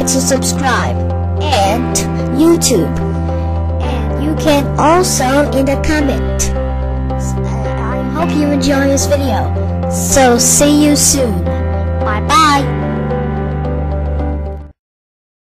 To subscribe and YouTube. And you can also in the comment. I hope you enjoy this video. So see you soon. Bye bye.